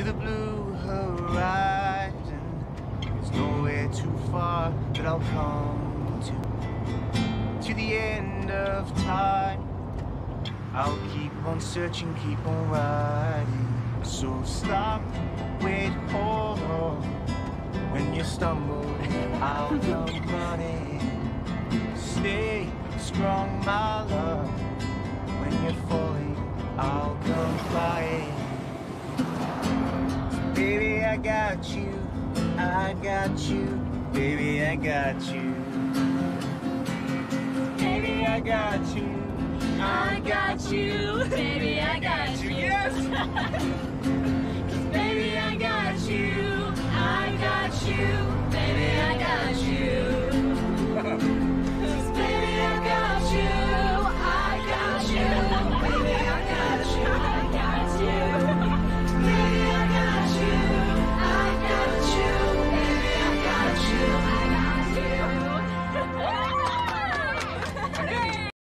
to the blue horizon. There's nowhere too far that I'll come to. To the end of time, I'll keep on searching, keep on riding. So stop, wait, hold on. When you stumble, I'll come running. Stay strong, my love. When you're I got you, I got you, baby, I got you. Baby, I got you, I got you, baby, I got you. Yes!